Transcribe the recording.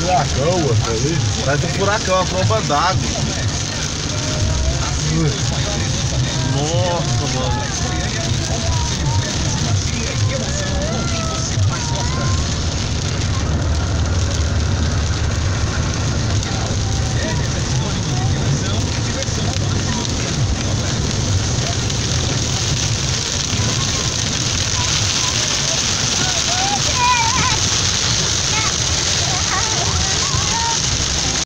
furacão, ó, ali. Parece um furacão, a tromba d'água.